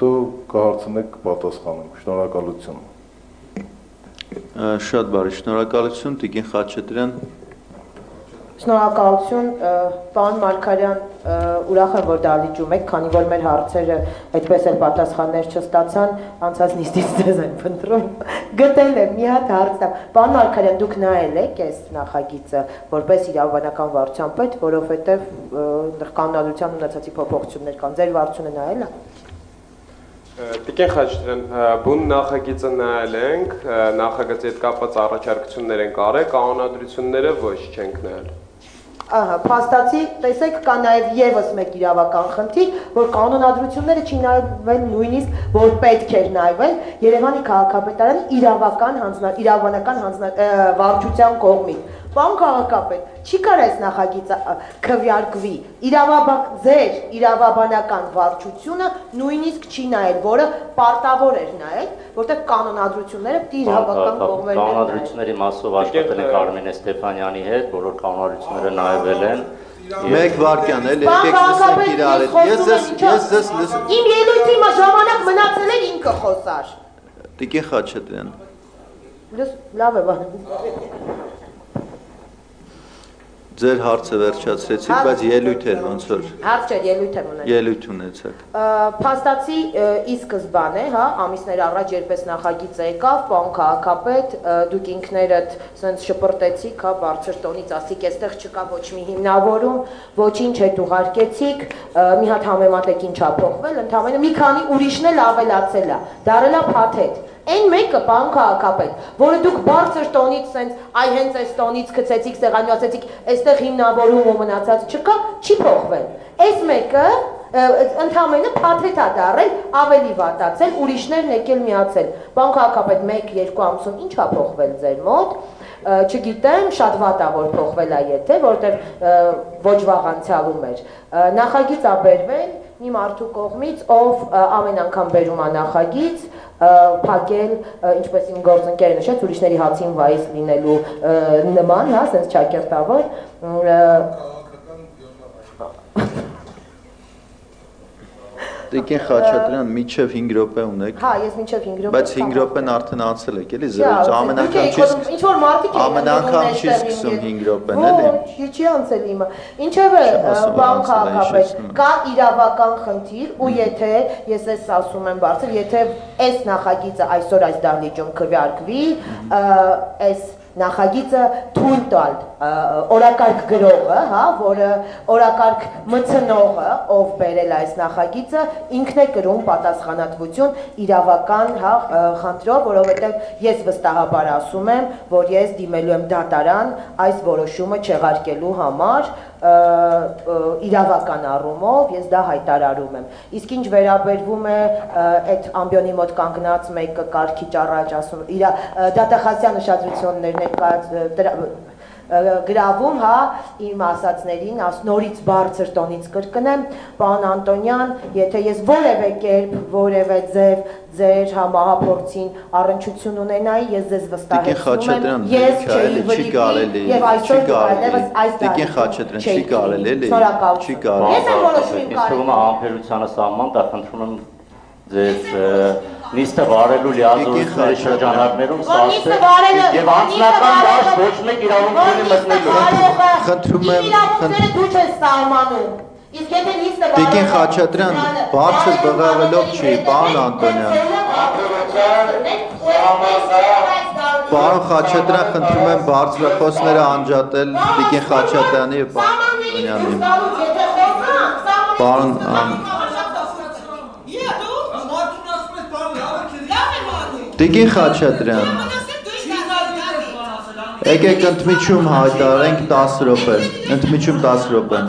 Դու կհարցնեք պատասխանեմ։ Շնորհակալություն։ Շատ բարի, շնորհակալություն Տիկին Խաչատրյան։ Շնորհակալություն, պարոն Մարկարյան, ուրախ եմ, որ դալիճում եք, քանի որ մեր հարցերը այդպես էլ պատասխաններ չստացան, անցած նիստից ձեզ են փնտրում։ Գտել եմ մի հատ հարց տամ։ Պարոն Մարկարյան, դուք նայել եք այս նախագիծը որպես իրավաբանական վարչության պետ, որովհետև կանոնադրության ունեցածի փոփոխություններ կան։ Ձեր վարչությունը նայել է։ Տիկին Խաչատրյան, բուն նախագիծը նայել ենք, նախագծի հետ կապված առաջարկություններ ենք արել, կանոնադրությունները ոչ չենք նայել։ Ահա, փաստացի, տեսեք, կա նաև եւս մեկ իրավական խնդիր, որ կանոնադրությունները չի նայվել նույնիսկ, որ պետք էր նայվել Երևանի քաղաքապետարանի իրավական հանձնար, իրավաբանական հանձնար, վարչության կողմից Պարոն քաղաքապետ, չի կար այս նախագիծը քվյարկվի։ Իրավաբան ձեր իրավաբանական վարչությունը նույնիսկ չի նայել, որը պարտավոր էր նայել, որտեղ կանոնադրությունները պիտի իրավական կողմերն են։ Կանոնադրությունների մասով աշխատել ենք Արմեն Ստեփանյանի հետ, բոլոր կանոնադրությունները նայվել են։ Մեկ վարքյան էլ եկեք լսենք իրար հետ։ Ես ես ես ես լսում։ Իմ ելույթի ժամանակ մնացել էր ինքը խոսար։ Տիկին Խաչատրյան։ Լս լավ է բան։ Ձեր հարցը վերջացրեցիք, բայց ելույթ էր ոնց որ։ Հարց չէ, ելույթ եմ ունեցել։ Ելույթ ունեցաք։ Փաստացի ի սկզբանե, հա, ամիսներ առաջ երբ էս նախագիծը եկավ, պարոն քաղաքապետ, դուք ինքներդ սենց շպրտեցիք, հա, բարձր տոնից ասիք, այստեղ չկա ոչ մի հիմնավորում, ոչինչ հետ ուղարկեցիք, մի հատ համեմատեք ինչա փոխվել, ընդհանրապես մի քանի ուրիշն էլ ավելացել է, դարելա փաթեթ Այն մեկը բան քաղաքապետ, որը դուք բարձր տոնից սենց այ հենց այս տոնից գցեցիք, սեղանի ասեցիք, այստեղ հիմնավորում ու մնացած չկա, չի փոխվել։ Այս մեկը ընդհանրապես փաթեթա դարել, ավելի վատացել, ուրիշներն եկել միացել։ Բան քաղաքապետ 1-2 ամսում ինչա փոխվել ձեր մոտ չգիտեմ, շատ վատ է որ փոխվել է եթե, որտեղ ոչ վաղ անցյալում էր։ Նախագիծ աբերվել մի մարդու կողմից, ով ամեն անգամ բերում է նախագիծ, փակել, ինչպես իմ գործընկերը նշեց, ուրիշների հացին վայս լինելու նման, հա, sense ճակերտավոր Տիկին Խաչատրյան միջև 5 րոպե ունեք։ Հա, ես միջև 5 րոպե։ Բայց 5 րոպեն արդեն անցել եք, էլի, զրույց ամեն անգամ չի ինչ որ մարդիկ ամեն անգամ չի սկսում 5 րոպեն, էլի։ չի անցել իմը։ Ինչևէ, բան քաղաքապետ, կա իրավական խնդիր ու եթե ես էս ասում եմ բարձր, եթե այս նախագիծը այսօր այս դահլիճում քվեարկվի, այս նախագիծը թույլ տալ օրակարգ գրողը, հա, որը օրակարգ մցնողը, ով բերել այս նախագիծը, ինքն է կրում պատասխանատվություն իրավական, հա, խնդրով, որովհետև ես վստահաբար ասում եմ, որ ես դիմելու եմ դատարան այս որոշումը չեղարկելու համար, իրավական առումով ես դա հայտարարում եմ։ Իսկ ինչ վերաբերվում է այդ ամբիոնի մոտ կանգնած մեկը կարգիչ առաջ ասում, իր դատախազյան ուշադրություններ ներկայաց գրավում, հա, իմ ասացներին, աս նորից բարձր տոնից կրկնեմ, պարոն Անտոնյան, եթե ես որևէ կերպ, որևէ ձև ձեր համահափորձին առնչություն ունենայի, ես ձեզ վստահեցնում եմ, ես չէի վրիպի եւ այսօր այլևս այս Տիկին Խաչատրյան չի կարելի, էլի։ Չի կարելի։ Ես եմ որոշում իմ կարելի։ Իսկ համբերությանը սահման, դա խնդրում եմ ձեզ նիստը վարելու լիազորությունների շրջանակներում սաստել եւ անձնական դաշտ ոչ մեկ իրավունք ունի մտնելու։ Խնդրում եմ, խնդրում դու ես սահմանում։ Իսկ եթե նիստը Տիկին Խաչատրյան բարձր բղավելով չի, պարոն Անտոնյան։ Պարոն Խաչատրյան, խնդրում եմ բարձրախոսները անջատել Տիկին Խաչատրյանի եւ պարոն Անտոնյանի։ Պարոն Տիկին Խաչատրյան։ Եկեք ընդմիջում հայտարարենք 10 րոպե։ Ընդմիջում 10 րոպե։